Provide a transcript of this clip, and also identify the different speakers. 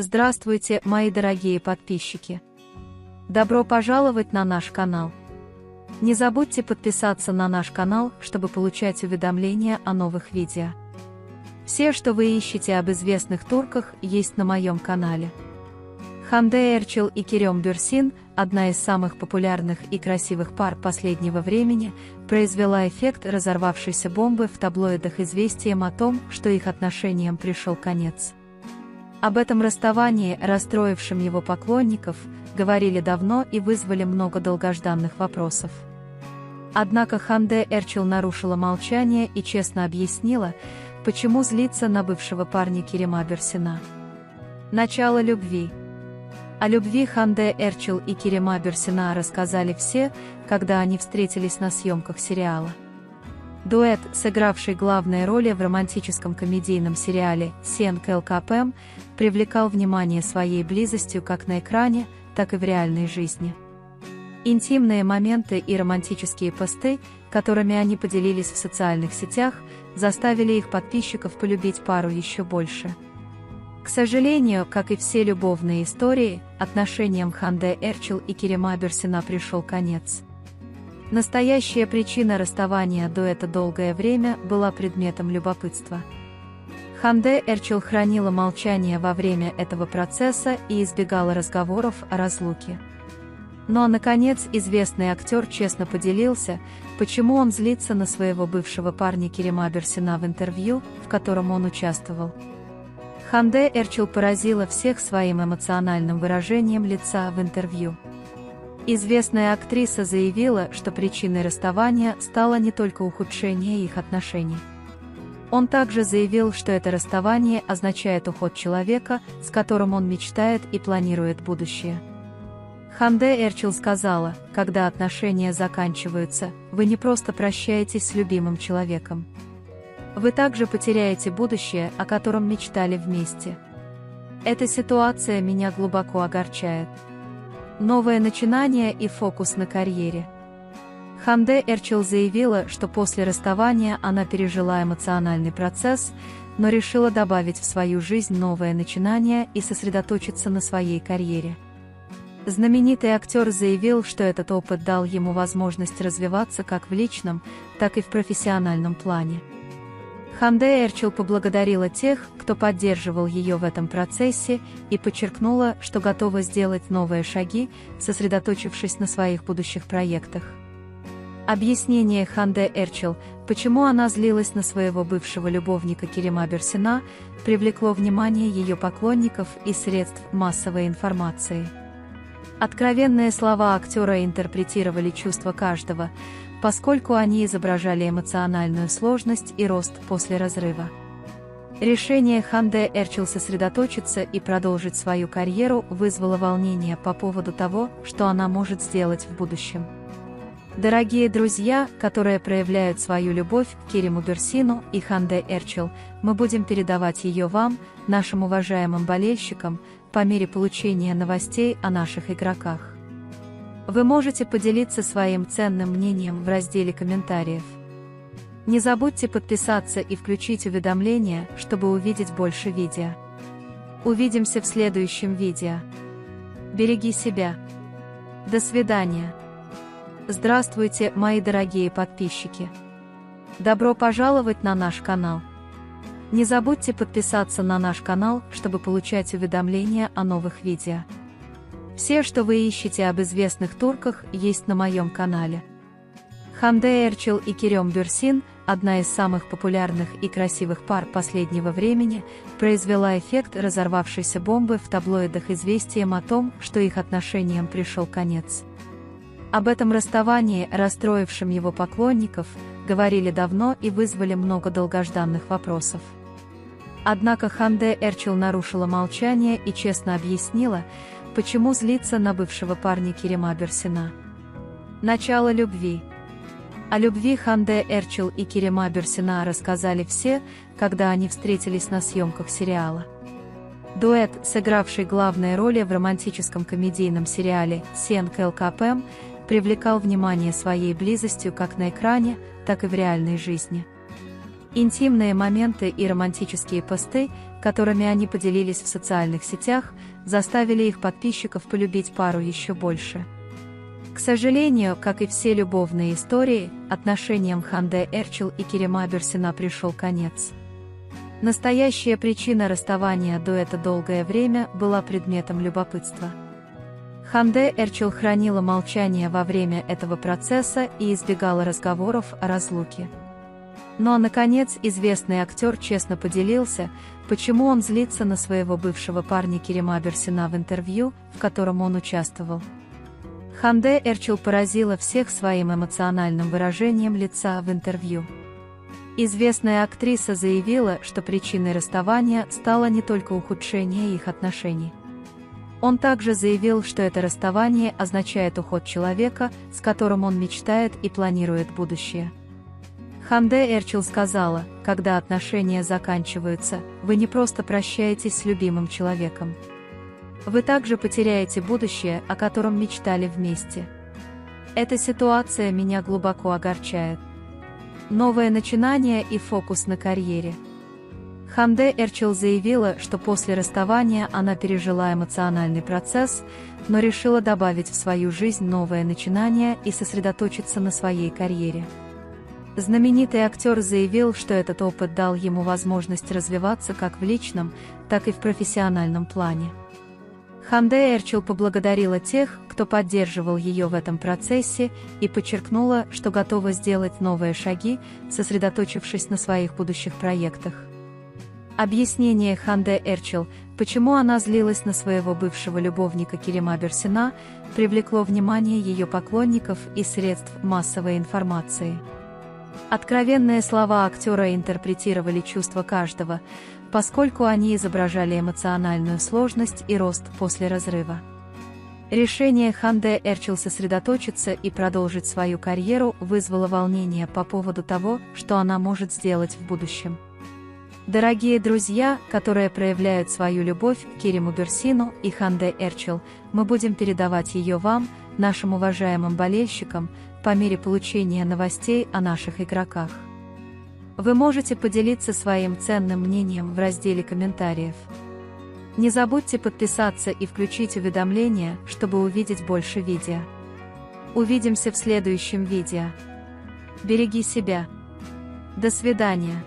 Speaker 1: Здравствуйте, мои дорогие подписчики! Добро пожаловать на наш канал! Не забудьте подписаться на наш канал, чтобы получать уведомления о новых видео. Все, что вы ищете об известных турках, есть на моем канале. Ханде Эрчел и Керем Бюрсин, одна из самых популярных и красивых пар последнего времени, произвела эффект разорвавшейся бомбы в таблоидах известием о том, что их отношениям пришел конец. Об этом расставании, расстроившем его поклонников, говорили давно и вызвали много долгожданных вопросов. Однако Ханде Эрчел нарушила молчание и честно объяснила, почему злится на бывшего парня Керема Берсина. Начало любви. О любви Ханде Эрчел и Керема Берсина рассказали все, когда они встретились на съемках сериала. Дуэт, сыгравший главные роли в романтическом комедийном сериале «Сен КЛКПМ», привлекал внимание своей близостью как на экране, так и в реальной жизни. Интимные моменты и романтические посты, которыми они поделились в социальных сетях, заставили их подписчиков полюбить пару еще больше. К сожалению, как и все любовные истории, отношениям Ханде Эрчел и Керема Берсина пришел конец. Настоящая причина расставания дуэта долгое время была предметом любопытства. Ханде Эрчел хранила молчание во время этого процесса и избегала разговоров о разлуке. Но, наконец, известный актер честно поделился, почему он злится на своего бывшего парня Керема Берсина в интервью, в котором он участвовал. Ханде Эрчел поразила всех своим эмоциональным выражением лица в интервью. Известная актриса заявила, что причиной расставания стало не только ухудшение их отношений. Он также заявил, что это расставание означает уход человека, с которым он мечтает и планирует будущее. Ханде Эрчил сказала, когда отношения заканчиваются, вы не просто прощаетесь с любимым человеком. Вы также потеряете будущее, о котором мечтали вместе. Эта ситуация меня глубоко огорчает. Новое начинание и фокус на карьере. Ханде Эрчел заявила, что после расставания она пережила эмоциональный процесс, но решила добавить в свою жизнь новое начинание и сосредоточиться на своей карьере. Знаменитый актер заявил, что этот опыт дал ему возможность развиваться как в личном, так и в профессиональном плане. Ханде Эрчел поблагодарила тех, кто поддерживал ее в этом процессе, и подчеркнула, что готова сделать новые шаги, сосредоточившись на своих будущих проектах. Объяснение Ханде Эрчел, почему она злилась на своего бывшего любовника Керема Берсина, привлекло внимание ее поклонников и средств массовой информации. Откровенные слова актера интерпретировали чувства каждого, поскольку они изображали эмоциональную сложность и рост после разрыва. Решение Ханде Эрчил сосредоточиться и продолжить свою карьеру вызвало волнение по поводу того, что она может сделать в будущем. Дорогие друзья, которые проявляют свою любовь к Керему Берсину и Ханде Эрчил, мы будем передавать ее вам, нашим уважаемым болельщикам, по мере получения новостей о наших игроках. Вы можете поделиться своим ценным мнением в разделе комментариев. Не забудьте подписаться и включить уведомления, чтобы увидеть больше видео. Увидимся в следующем видео. Береги себя. До свидания. Здравствуйте, мои дорогие подписчики. Добро пожаловать на наш канал. Не забудьте подписаться на наш канал, чтобы получать уведомления о новых видео. Все, что вы ищете об известных турках, есть на моем канале. Ханде Эрчел и Керем Бюрсин, одна из самых популярных и красивых пар последнего времени, произвела эффект разорвавшейся бомбы в таблоидах известием о том, что их отношениям пришел конец. Об этом расставании, расстроившем его поклонников, говорили давно и вызвали много долгожданных вопросов. Однако Ханде Эрчел нарушила молчание и честно объяснила, Почему злиться на бывшего парня Керема Берсина? Начало любви. О любви Ханде Эрчел и Керема Берсина рассказали все, когда они встретились на съемках сериала. Дуэт, сыгравший главные роли в романтическом комедийном сериале «Сен КЛКПМ», привлекал внимание своей близостью как на экране, так и в реальной жизни. Интимные моменты и романтические посты, которыми они поделились в социальных сетях, заставили их подписчиков полюбить пару еще больше. К сожалению, как и все любовные истории, отношениям Ханде Эрчил и Керема Берсина пришел конец. Настоящая причина расставания дуэта долгое время была предметом любопытства. Ханде Эрчил хранила молчание во время этого процесса и избегала разговоров о разлуке. Но, наконец, известный актер честно поделился, почему он злится на своего бывшего парня Керема Берсина в интервью, в котором он участвовал. Ханде Эрчил поразила всех своим эмоциональным выражением лица в интервью. Известная актриса заявила, что причиной расставания стало не только ухудшение их отношений. Он также заявил, что это расставание означает уход человека, с которым он мечтает и планирует будущее. Ханде Эрчил сказала, когда отношения заканчиваются, вы не просто прощаетесь с любимым человеком. Вы также потеряете будущее, о котором мечтали вместе. Эта ситуация меня глубоко огорчает. Новое начинание и фокус на карьере. Ханде Эрчил заявила, что после расставания она пережила эмоциональный процесс, но решила добавить в свою жизнь новое начинание и сосредоточиться на своей карьере. Знаменитый актер заявил, что этот опыт дал ему возможность развиваться как в личном, так и в профессиональном плане. Ханде Эрчил поблагодарила тех, кто поддерживал ее в этом процессе, и подчеркнула, что готова сделать новые шаги, сосредоточившись на своих будущих проектах. Объяснение Ханде Эрчил, почему она злилась на своего бывшего любовника Керема Берсина, привлекло внимание ее поклонников и средств массовой информации. Откровенные слова актера интерпретировали чувства каждого, поскольку они изображали эмоциональную сложность и рост после разрыва. Решение Ханде Эрчил сосредоточиться и продолжить свою карьеру вызвало волнение по поводу того, что она может сделать в будущем. Дорогие друзья, которые проявляют свою любовь к Кириму Берсину и Ханде Эрчил, мы будем передавать ее вам, нашим уважаемым болельщикам, по мере получения новостей о наших игроках. Вы можете поделиться своим ценным мнением в разделе комментариев. Не забудьте подписаться и включить уведомления, чтобы увидеть больше видео. Увидимся в следующем видео. Береги себя. До свидания.